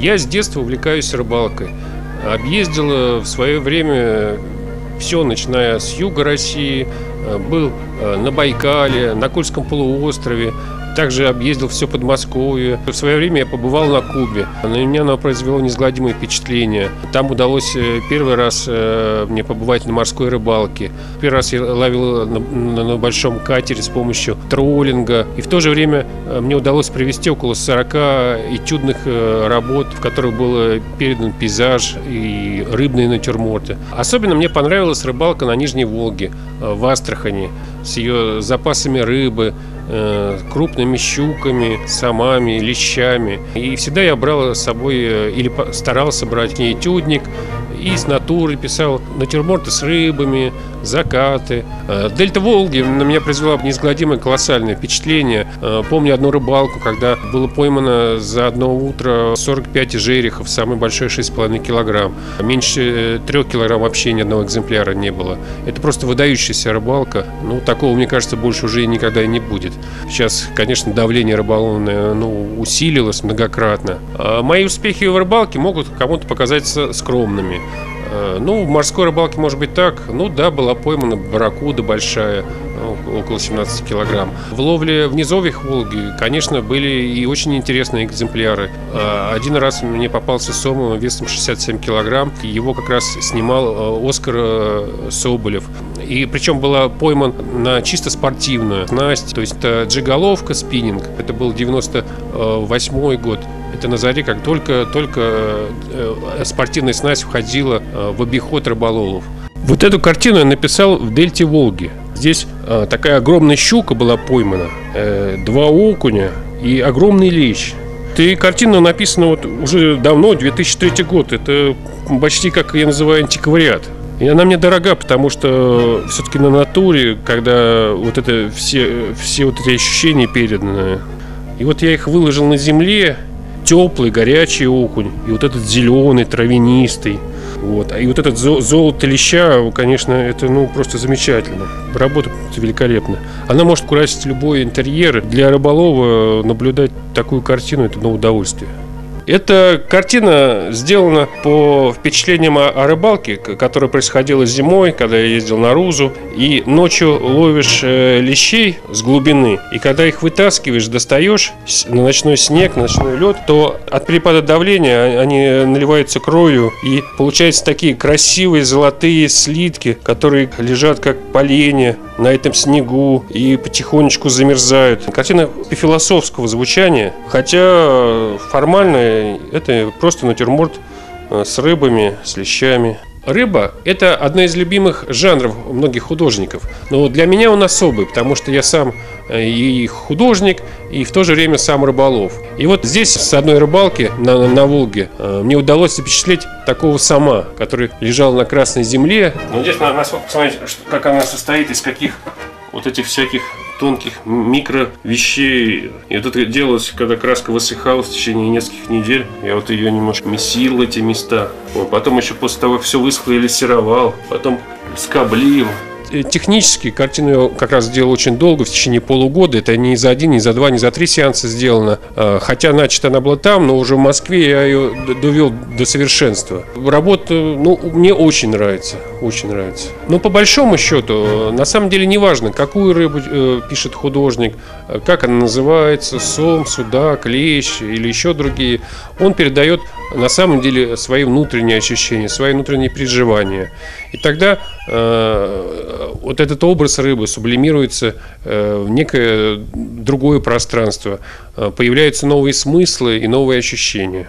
Я с детства увлекаюсь рыбалкой. Объездил в свое время все, начиная с юга России, был на Байкале, на Кольском полуострове, также объездил все Подмосковье. В свое время я побывал на Кубе. На меня оно произвело неизгладимое впечатление. Там удалось э, первый раз э, мне побывать на морской рыбалке. Первый раз я ловил на, на, большом катере с помощью троллинга. И в то же время э, мне удалось привести около 40 этюдных работ, в которых был передан пейзаж и рыбные натюрморты. Особенно мне понравилась рыбалка на Нижней Волге, в Астрахани, с ее запасами рыбы, крупными щуками, самами, лещами. И всегда я брал с собой э, или старался брать не этюдник, и с натуры писал натюрморты с рыбами, закаты. Э, Дельта Волги на меня произвела неизгладимое колоссальное впечатление. Э, помню одну рыбалку, когда было поймано за одно утро 45 жерехов, самый большой 6,5 килограмм. Меньше 3 килограмм вообще ни одного экземпляра не было. Это просто выдающаяся рыбалка. Ну, такого, мне кажется, больше уже никогда и не будет. Сейчас, конечно, давление рыболовное ну, усилилось многократно. Мои успехи в рыбалке могут кому-то показаться скромными. Э, ну, в морской рыбалке может быть так. Ну да, была поймана барракуда большая, ну, около 17 килограмм. В ловле в низовьях Волги, конечно, были и очень интересные экземпляры. Э, один раз мне попался сом весом 67 килограмм. Его как раз снимал э, Оскар Соболев. И причем была пойман на чисто спортивную снасть. То есть это джиголовка, спиннинг. Это был 98 год. Это на заре, как только, только э, спортивная снасть входила э, в обиход рыболовов. Вот эту картину я написал в дельте Волги. Здесь э, такая огромная щука была поймана, два окуня и огромный лещ. И картина написана вот уже давно, 2003 год. Это почти, как я называю, антиквариат. И она мне дорога, потому что все-таки на натуре, когда вот это все, все вот эти ощущения переданы. И вот я их выложил на земле, теплый, горячий окунь, и вот этот зеленый, травянистый. Вот. И вот этот золото леща, конечно, это ну просто замечательно. Работа великолепна. Она может украсить любой интерьер. Для рыболова наблюдать такую картину это на удовольствие. Эта картина сделана по впечатлениям о, о рыбалке, которая происходила зимой, когда я ездил на Рузу. И ночью ловишь э, лещей с глубины, и когда их вытаскиваешь, достаешь на ночной снег, на ночной лед, то от перепада давления они наливаются кровью, и получаются такие красивые золотые слитки, которые лежат как поленья на этом снегу и потихонечку замерзают. Картина философского звучания, хотя формально это просто натюрморт э, с рыбами, с лещами. Рыба – это одна из любимых жанров многих художников. Но для меня он особый, потому что я сам э, и художник, и в то же время сам рыболов. И вот здесь, с одной рыбалки на, на Волге, э, мне удалось запечатлеть такого сама, который лежал на красной земле. Ну, здесь надо посмотреть, как она состоит, из каких вот этих всяких тонких микро вещей. И вот это делалось, когда краска высыхала в течение нескольких недель. Я вот ее немножко месил, эти места. Вот, потом еще после того, как все высохло, я лессировал. Потом скоблил. Э, технически картину я как раз сделал очень долго, в течение полугода. Это не за один, не за два, не за три сеанса сделано. А, хотя, значит, она была там, но уже в Москве я ее довел до совершенства. Работа, ну, мне очень нравится, очень нравится. Но по большому счету, на самом деле не важно, какую рыбу э, пишет художник, как она называется, сом, судак, лещ или еще другие. Он передает на самом деле свои внутренние ощущения, свои внутренние переживания. И тогда э, вот этот образ рыбы сублимируется э, в некое другое пространство, э, появляются новые смыслы и новые ощущения.